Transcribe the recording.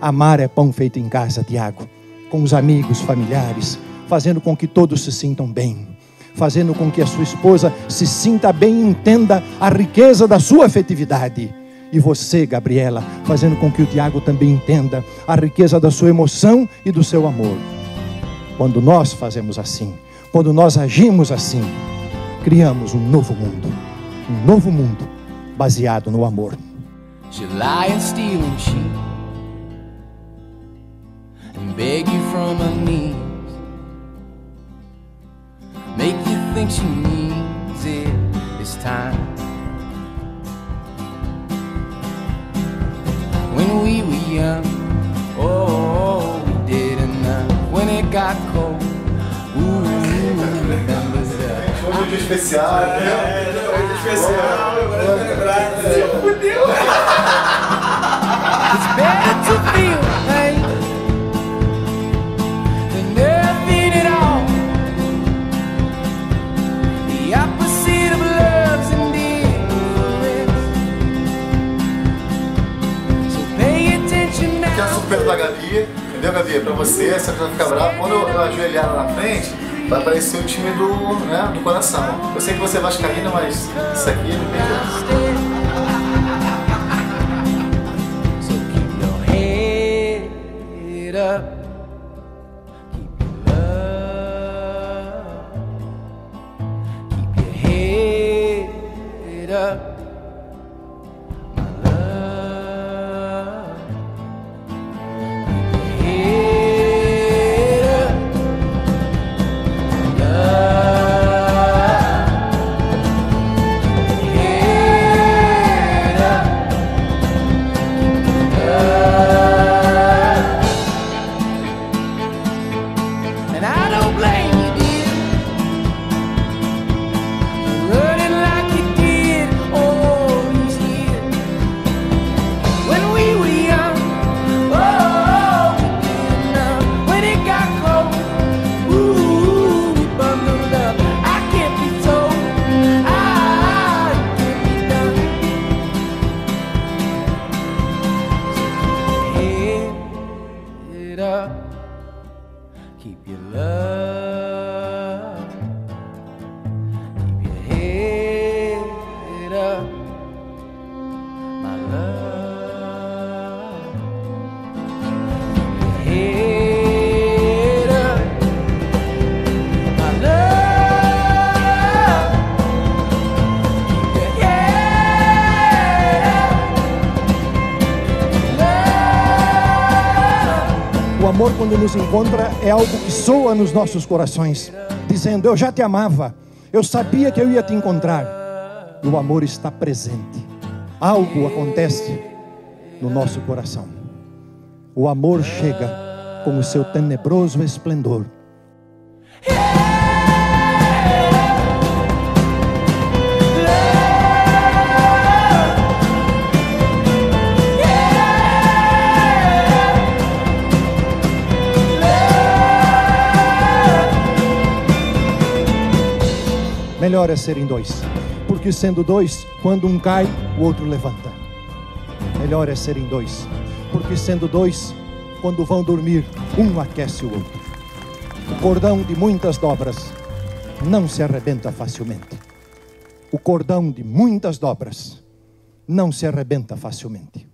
Amar é pão feito em casa, Tiago, com os amigos, familiares, fazendo com que todos se sintam bem, fazendo com que a sua esposa se sinta bem e entenda a riqueza da sua afetividade. E você, Gabriela, fazendo com que o Tiago também entenda a riqueza da sua emoção e do seu amor. Quando nós fazemos assim, quando nós agimos assim, criamos um novo mundo, um novo mundo baseado no amor. Lie and beg you from her knees, make you think she needs it this time. When we were young, oh, we did enough. When it got cold, ooh, remember that. Muito especial, né? Muito especial, agora eu lembrar. Fudeu! It's better to feel attention Aqui é o now. supero da Gabi, entendeu, Gabi? Pra você, você vai ficar bravo. Quando eu ajoelhar lá na frente, vai aparecer o time do, né, do coração. Eu sei que você é vascaína, mas isso aqui não tem jeito. Up. Keep your love. O amor, quando nos encontra, é algo que soa nos nossos corações, dizendo: Eu já te amava, eu sabia que eu ia te encontrar. E o amor está presente. Algo acontece no nosso coração. O amor chega com o seu tenebroso esplendor. Melhor é serem dois, porque sendo dois, quando um cai, o outro levanta. Melhor é serem dois, porque sendo dois, quando vão dormir, um aquece o outro. O cordão de muitas dobras não se arrebenta facilmente. O cordão de muitas dobras não se arrebenta facilmente.